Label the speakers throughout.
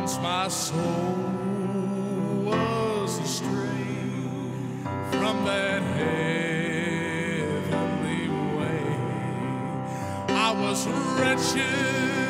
Speaker 1: once my soul was astray from that heavenly way. I was wretched.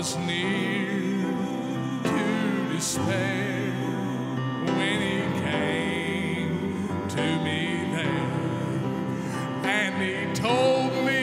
Speaker 1: was near to despair when he came to me there. And he told me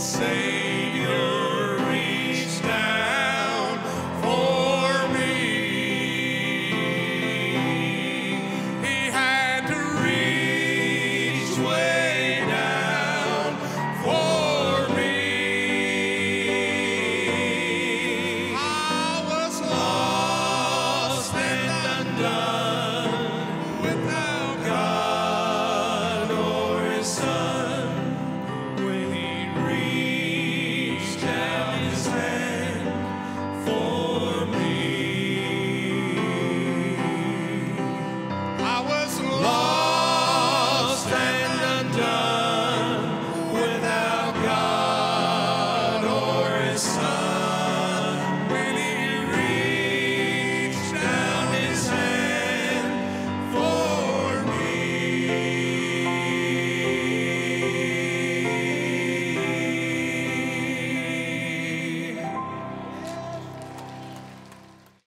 Speaker 1: say